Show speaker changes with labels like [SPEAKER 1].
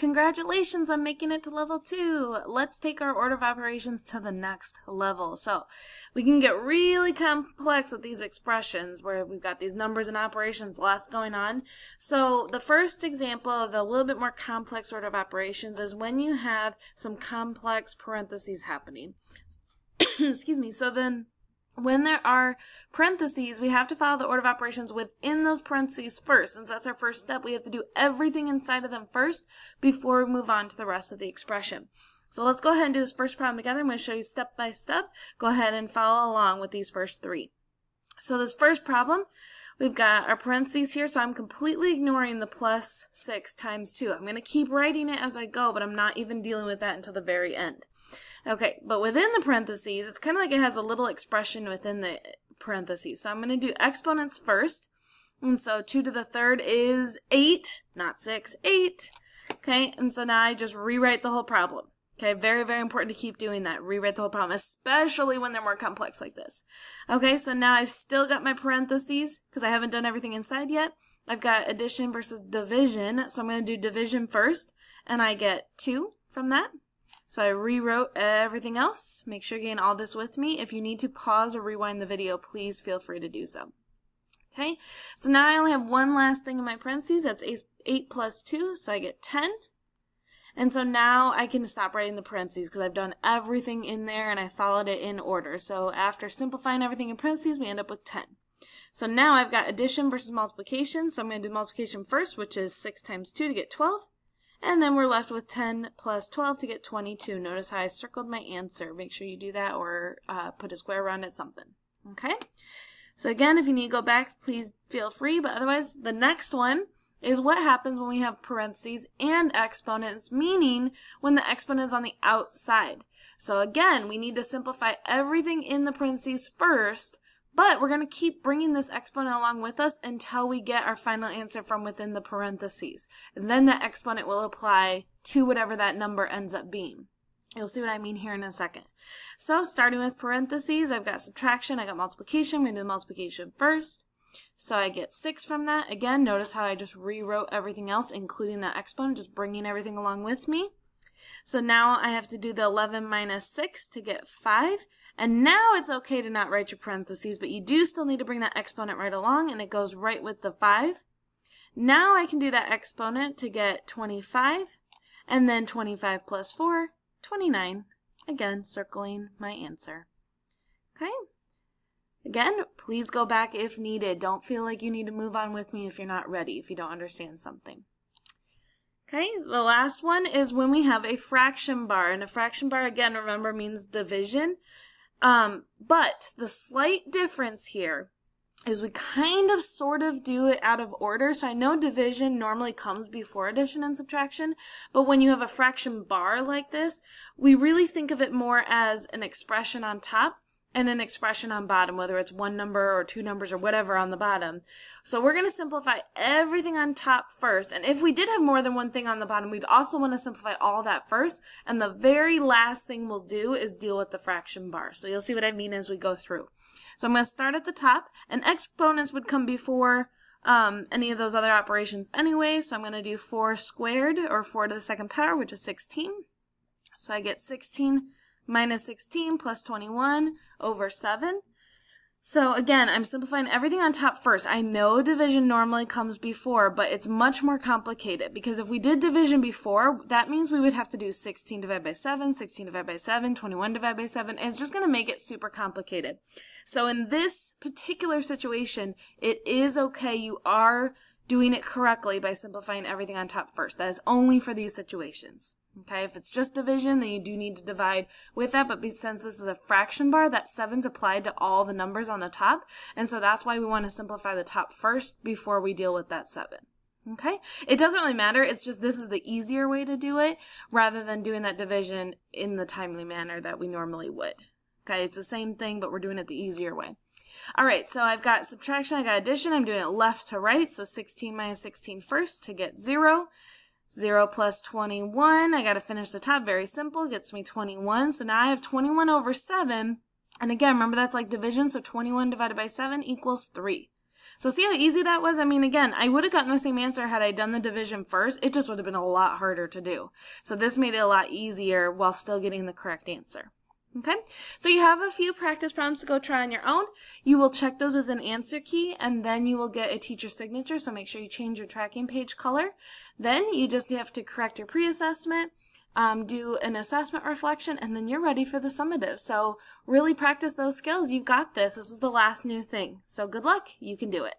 [SPEAKER 1] Congratulations on making it to level two. Let's take our order of operations to the next level. So we can get really complex with these expressions where we've got these numbers and operations, lots going on. So the first example of the little bit more complex order of operations is when you have some complex parentheses happening. Excuse me. So then when there are parentheses, we have to follow the order of operations within those parentheses first. Since that's our first step, we have to do everything inside of them first before we move on to the rest of the expression. So let's go ahead and do this first problem together. I'm going to show you step by step. Go ahead and follow along with these first three. So this first problem, we've got our parentheses here, so I'm completely ignoring the plus 6 times 2. I'm going to keep writing it as I go, but I'm not even dealing with that until the very end. Okay, but within the parentheses, it's kind of like it has a little expression within the parentheses. So I'm going to do exponents first. And so 2 to the third is 8, not 6, 8. Okay, and so now I just rewrite the whole problem. Okay, very, very important to keep doing that. Rewrite the whole problem, especially when they're more complex like this. Okay, so now I've still got my parentheses because I haven't done everything inside yet. I've got addition versus division, so I'm going to do division first, and I get 2 from that. So I rewrote everything else. Make sure you're getting all this with me. If you need to pause or rewind the video, please feel free to do so. Okay, so now I only have one last thing in my parentheses. That's 8 plus 2, so I get 10. And so now I can stop writing the parentheses because I've done everything in there and I followed it in order. So after simplifying everything in parentheses, we end up with 10. So now I've got addition versus multiplication. So I'm going to do multiplication first, which is 6 times 2 to get 12. And then we're left with 10 plus 12 to get 22. Notice how I circled my answer. Make sure you do that or uh, put a square around it, something. Okay? So again, if you need to go back, please feel free. But otherwise, the next one is what happens when we have parentheses and exponents, meaning when the exponent is on the outside. So again, we need to simplify everything in the parentheses first but we're going to keep bringing this exponent along with us until we get our final answer from within the parentheses. And then the exponent will apply to whatever that number ends up being. You'll see what I mean here in a second. So starting with parentheses, I've got subtraction, I got multiplication. We're going to do multiplication first. So I get 6 from that. Again, notice how I just rewrote everything else, including that exponent, just bringing everything along with me. So now I have to do the 11 minus 6 to get 5. And now it's okay to not write your parentheses, but you do still need to bring that exponent right along, and it goes right with the 5. Now I can do that exponent to get 25, and then 25 plus 4, 29. Again, circling my answer. Okay? Again, please go back if needed. Don't feel like you need to move on with me if you're not ready, if you don't understand something. Okay, the last one is when we have a fraction bar. And a fraction bar, again, remember, means division. Um, but the slight difference here is we kind of sort of do it out of order. So I know division normally comes before addition and subtraction, but when you have a fraction bar like this, we really think of it more as an expression on top and an expression on bottom, whether it's one number or two numbers or whatever on the bottom. So we're going to simplify everything on top first. And if we did have more than one thing on the bottom, we'd also want to simplify all that first. And the very last thing we'll do is deal with the fraction bar. So you'll see what I mean as we go through. So I'm going to start at the top, and exponents would come before um, any of those other operations anyway. So I'm going to do 4 squared, or 4 to the second power, which is 16. So I get 16 minus 16 plus 21 over 7. So again, I'm simplifying everything on top first. I know division normally comes before, but it's much more complicated because if we did division before, that means we would have to do 16 divided by 7, 16 divided by 7, 21 divided by 7, and it's just going to make it super complicated. So in this particular situation, it is okay. You are doing it correctly by simplifying everything on top first. That is only for these situations. Okay, if it's just division, then you do need to divide with that, but since this is a fraction bar, that 7's applied to all the numbers on the top, and so that's why we want to simplify the top first before we deal with that 7. Okay, it doesn't really matter, it's just this is the easier way to do it, rather than doing that division in the timely manner that we normally would. Okay, it's the same thing, but we're doing it the easier way. All right, so I've got subtraction, I got addition, I'm doing it left to right, so 16 minus 16 first to get 0. 0 plus 21, I got to finish the top, very simple, gets me 21. So now I have 21 over 7, and again, remember that's like division, so 21 divided by 7 equals 3. So see how easy that was? I mean, again, I would have gotten the same answer had I done the division first. It just would have been a lot harder to do. So this made it a lot easier while still getting the correct answer. Okay, so you have a few practice problems to go try on your own. You will check those with an answer key and then you will get a teacher signature. So make sure you change your tracking page color. Then you just have to correct your pre-assessment, um, do an assessment reflection, and then you're ready for the summative. So really practice those skills. You've got this. This is the last new thing. So good luck. You can do it.